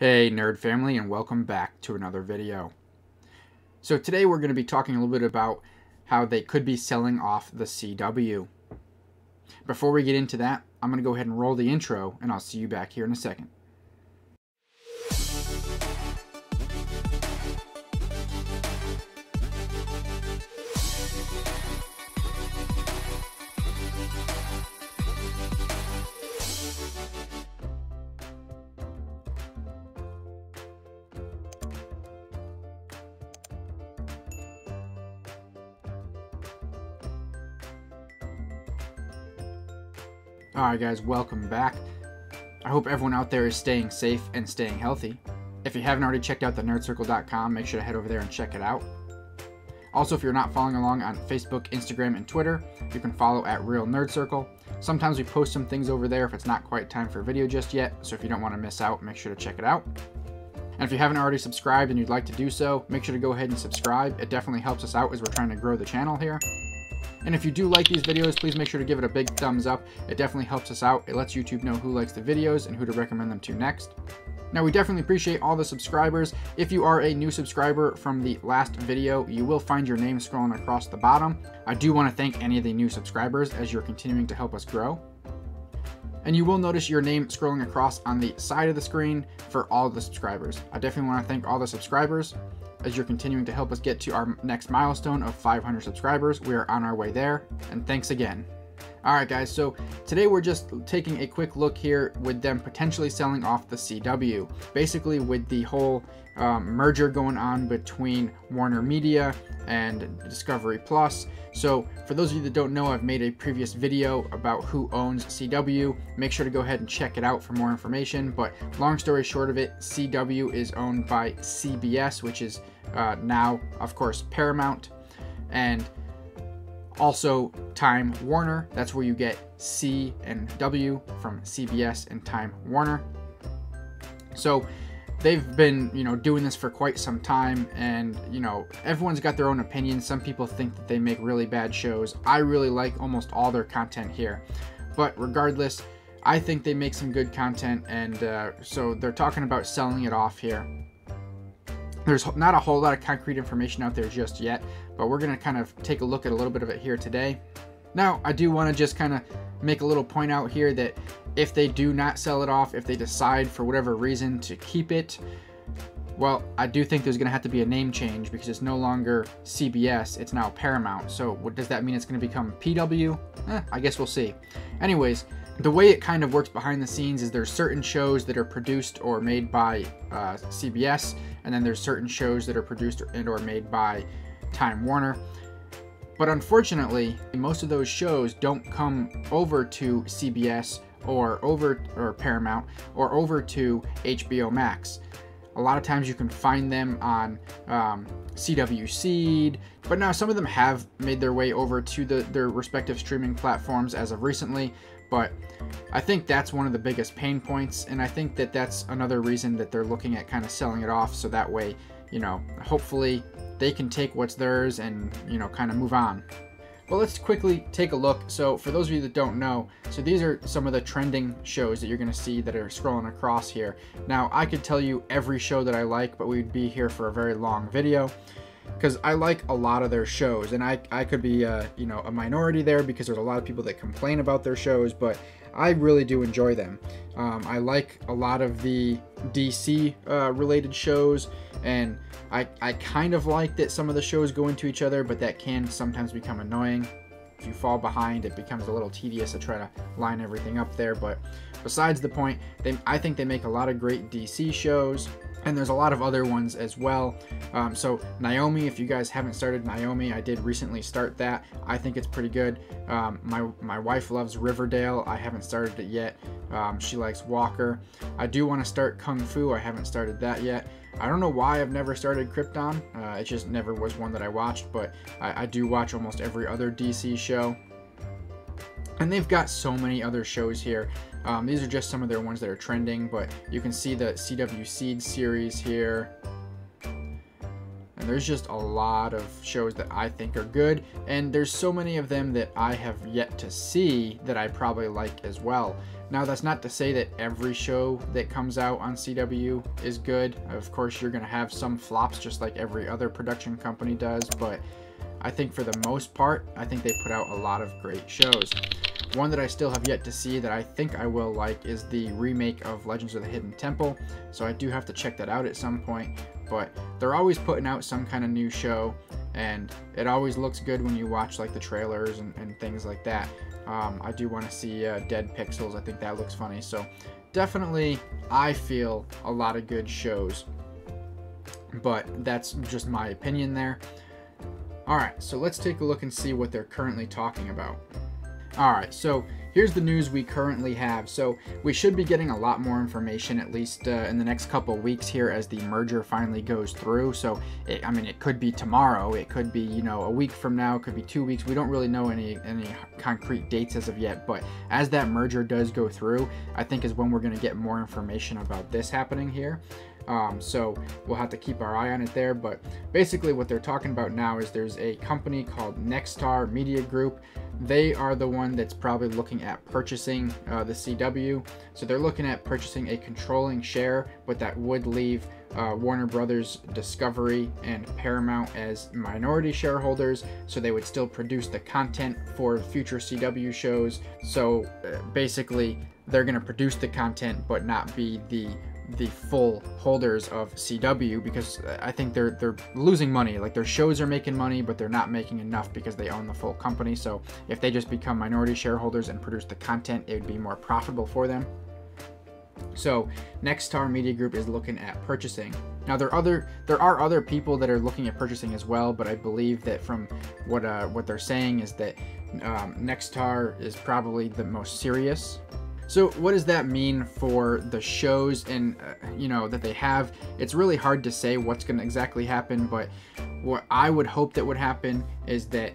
Hey nerd family and welcome back to another video. So today we're going to be talking a little bit about how they could be selling off the CW. Before we get into that, I'm going to go ahead and roll the intro and I'll see you back here in a second. Alright guys, welcome back. I hope everyone out there is staying safe and staying healthy. If you haven't already checked out the nerdcircle.com, make sure to head over there and check it out. Also, if you're not following along on Facebook, Instagram, and Twitter, you can follow at Real Nerd Circle. Sometimes we post some things over there if it's not quite time for a video just yet, so if you don't want to miss out, make sure to check it out. And if you haven't already subscribed and you'd like to do so, make sure to go ahead and subscribe. It definitely helps us out as we're trying to grow the channel here. And if you do like these videos, please make sure to give it a big thumbs up. It definitely helps us out. It lets YouTube know who likes the videos and who to recommend them to next. Now, we definitely appreciate all the subscribers. If you are a new subscriber from the last video, you will find your name scrolling across the bottom. I do want to thank any of the new subscribers as you're continuing to help us grow. And you will notice your name scrolling across on the side of the screen for all the subscribers. I definitely want to thank all the subscribers as you're continuing to help us get to our next milestone of 500 subscribers. We are on our way there, and thanks again. Alright guys, so today we're just taking a quick look here with them potentially selling off the CW. Basically with the whole um, merger going on between Warner Media and Discovery Plus. So for those of you that don't know, I've made a previous video about who owns CW. Make sure to go ahead and check it out for more information. But long story short of it, CW is owned by CBS, which is uh, now, of course, Paramount. And also Time Warner. That's where you get C and W from CBS and Time Warner. So they've been, you know, doing this for quite some time and, you know, everyone's got their own opinion. Some people think that they make really bad shows. I really like almost all their content here. But regardless, I think they make some good content and uh, so they're talking about selling it off here. There's not a whole lot of concrete information out there just yet, but we're going to kind of take a look at a little bit of it here today. Now, I do want to just kind of make a little point out here that if they do not sell it off, if they decide for whatever reason to keep it, well, I do think there's going to have to be a name change because it's no longer CBS, it's now Paramount. So what does that mean it's going to become PW? Eh, I guess we'll see. Anyways, the way it kind of works behind the scenes is there's certain shows that are produced or made by uh, CBS, and then there's certain shows that are produced and or made by Time Warner. But unfortunately, most of those shows don't come over to CBS or over or Paramount or over to HBO Max. A lot of times you can find them on um, CW Seed, but now some of them have made their way over to the, their respective streaming platforms as of recently. But I think that's one of the biggest pain points, and I think that that's another reason that they're looking at kind of selling it off so that way, you know, hopefully they can take what's theirs and, you know, kind of move on. But let's quickly take a look. So for those of you that don't know, so these are some of the trending shows that you're going to see that are scrolling across here. Now, I could tell you every show that I like, but we'd be here for a very long video because I like a lot of their shows, and I, I could be, uh, you know, a minority there because there's a lot of people that complain about their shows, but I really do enjoy them. Um, I like a lot of the DC uh, related shows, and I, I kind of like that some of the shows go into each other, but that can sometimes become annoying. If you fall behind, it becomes a little tedious to try to line everything up there. But besides the point, they, I think they make a lot of great DC shows and there's a lot of other ones as well. Um, so Naomi, if you guys haven't started Naomi, I did recently start that. I think it's pretty good. Um, my my wife loves Riverdale. I haven't started it yet. Um, she likes Walker. I do want to start Kung Fu. I haven't started that yet. I don't know why I've never started Krypton. Uh, it just never was one that I watched, but I, I do watch almost every other DC show. And they've got so many other shows here. Um, these are just some of their ones that are trending, but you can see the CW Seed series here. And there's just a lot of shows that I think are good, and there's so many of them that I have yet to see that I probably like as well. Now, that's not to say that every show that comes out on CW is good. Of course, you're going to have some flops just like every other production company does, but I think for the most part, I think they put out a lot of great shows. One that I still have yet to see that I think I will like is the remake of Legends of the Hidden Temple, so I do have to check that out at some point, but they're always putting out some kind of new show, and it always looks good when you watch like the trailers and, and things like that. Um, I do want to see uh, Dead Pixels, I think that looks funny, so definitely I feel a lot of good shows, but that's just my opinion there. Alright, so let's take a look and see what they're currently talking about. Alright, so here's the news we currently have. So we should be getting a lot more information at least uh, in the next couple weeks here as the merger finally goes through. So, it, I mean, it could be tomorrow. It could be, you know, a week from now. It could be two weeks. We don't really know any, any concrete dates as of yet. But as that merger does go through, I think is when we're going to get more information about this happening here. Um, so we'll have to keep our eye on it there. But basically, what they're talking about now is there's a company called Nexstar Media Group. They are the one that's probably looking at purchasing uh, the CW. So they're looking at purchasing a controlling share, but that would leave uh, Warner Brothers Discovery and Paramount as minority shareholders, so they would still produce the content for future CW shows. So uh, basically, they're going to produce the content but not be the the full holders of CW because I think they're they're losing money. Like their shows are making money, but they're not making enough because they own the full company. So if they just become minority shareholders and produce the content, it would be more profitable for them. So Nexstar Media Group is looking at purchasing. Now there are other there are other people that are looking at purchasing as well, but I believe that from what uh, what they're saying is that um, is probably the most serious so what does that mean for the shows and uh, you know that they have? It's really hard to say what's going to exactly happen, but what I would hope that would happen is that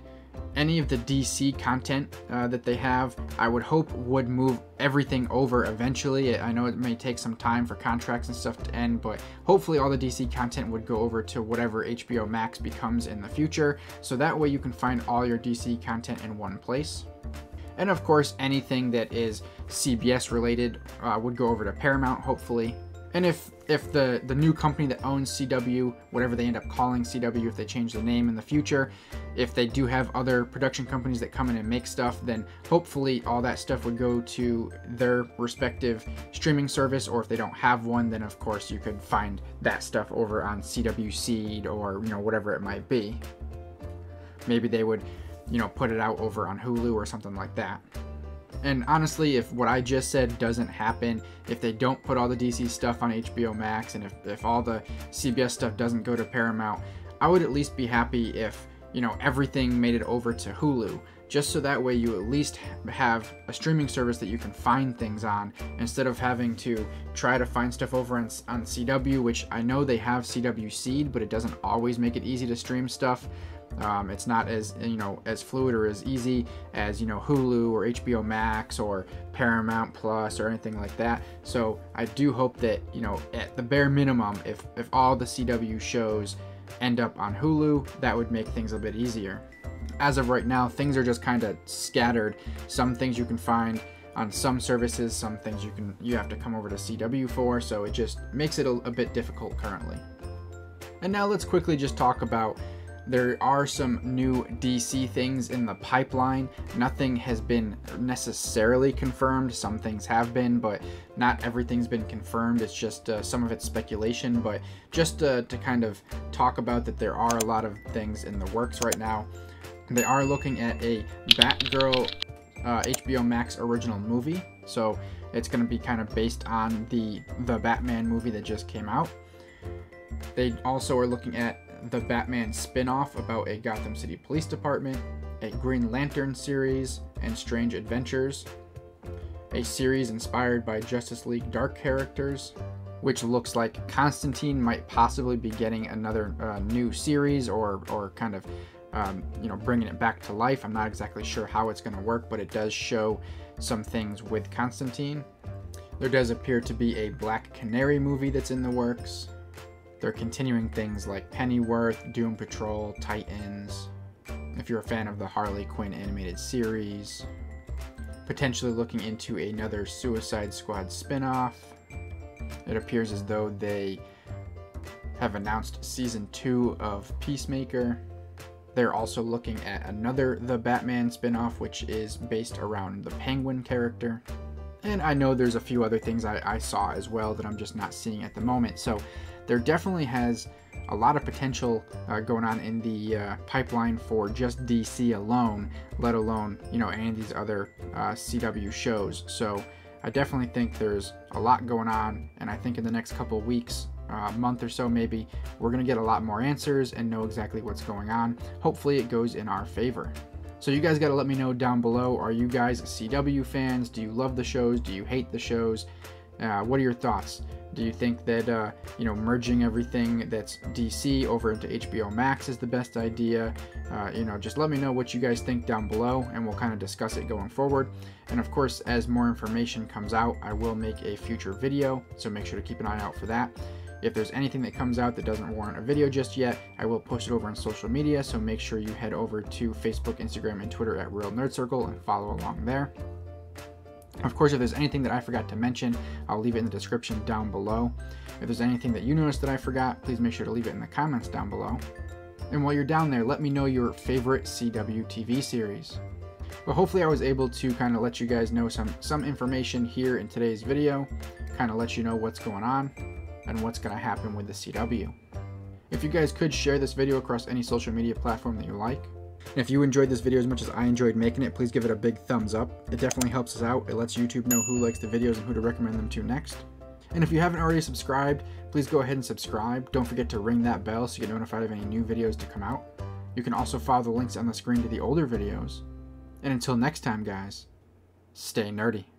any of the DC content uh, that they have, I would hope would move everything over eventually. I know it may take some time for contracts and stuff to end, but hopefully all the DC content would go over to whatever HBO Max becomes in the future. So that way you can find all your DC content in one place. And of course, anything that is CBS related uh, would go over to Paramount, hopefully. And if if the the new company that owns CW, whatever they end up calling CW, if they change the name in the future, if they do have other production companies that come in and make stuff, then hopefully all that stuff would go to their respective streaming service. Or if they don't have one, then of course you could find that stuff over on CW Seed or you know whatever it might be. Maybe they would you know, put it out over on Hulu or something like that. And honestly, if what I just said doesn't happen, if they don't put all the DC stuff on HBO Max, and if, if all the CBS stuff doesn't go to Paramount, I would at least be happy if, you know, everything made it over to Hulu. Just so that way you at least have a streaming service that you can find things on instead of having to try to find stuff over on, on CW, which I know they have CW Seed, but it doesn't always make it easy to stream stuff. Um, it's not as you know as fluid or as easy as you know Hulu or HBO Max or Paramount Plus or anything like that. So I do hope that you know at the bare minimum, if if all the CW shows end up on Hulu, that would make things a bit easier. As of right now, things are just kind of scattered. Some things you can find on some services, some things you can you have to come over to CW for. So it just makes it a, a bit difficult currently. And now let's quickly just talk about there are some new DC things in the pipeline. Nothing has been necessarily confirmed. Some things have been, but not everything's been confirmed. It's just uh, some of it's speculation, but just uh, to kind of talk about that there are a lot of things in the works right now. They are looking at a Batgirl uh, HBO Max original movie. So it's going to be kind of based on the the Batman movie that just came out. They also are looking at the Batman spin off about a Gotham City Police Department, a Green Lantern series, and Strange Adventures, a series inspired by Justice League Dark characters, which looks like Constantine might possibly be getting another uh, new series or, or kind of um, you know bringing it back to life. I'm not exactly sure how it's going to work, but it does show some things with Constantine. There does appear to be a Black Canary movie that's in the works They're continuing things like Pennyworth, Doom Patrol, Titans. If you're a fan of the Harley Quinn animated series, potentially looking into another Suicide Squad spin-off. It appears as though they have announced season 2 of Peacemaker. They're also looking at another The Batman spin-off which is based around the Penguin character. And I know there's a few other things I, I saw as well that I'm just not seeing at the moment. So there definitely has a lot of potential uh, going on in the uh, pipeline for just DC alone, let alone you know of these other uh, CW shows. So I definitely think there's a lot going on, and I think in the next couple weeks, uh, month or so maybe, we're gonna get a lot more answers and know exactly what's going on. Hopefully, it goes in our favor. So you guys got to let me know down below. Are you guys CW fans? Do you love the shows? Do you hate the shows? Uh, what are your thoughts? Do you think that uh, you know merging everything that's DC over into HBO Max is the best idea? Uh, you know, just let me know what you guys think down below, and we'll kind of discuss it going forward. And of course, as more information comes out, I will make a future video, so make sure to keep an eye out for that. If there's anything that comes out that doesn't warrant a video just yet, I will post it over on social media, so make sure you head over to Facebook, Instagram, and Twitter at Real Nerd Circle and follow along there. Of course, if there's anything that I forgot to mention, I'll leave it in the description down below. If there's anything that you noticed that I forgot, please make sure to leave it in the comments down below. And while you're down there, let me know your favorite CW TV series. But hopefully I was able to kind of let you guys know some, some information here in today's video, kind of let you know what's going on and what's going to happen with the CW. If you guys could share this video across any social media platform that you like, and if you enjoyed this video as much as I enjoyed making it, please give it a big thumbs up. It definitely helps us out. It lets YouTube know who likes the videos and who to recommend them to next. And if you haven't already subscribed, please go ahead and subscribe. Don't forget to ring that bell so you get notified of any new videos to come out. You can also follow the links on the screen to the older videos. And until next time, guys, stay nerdy.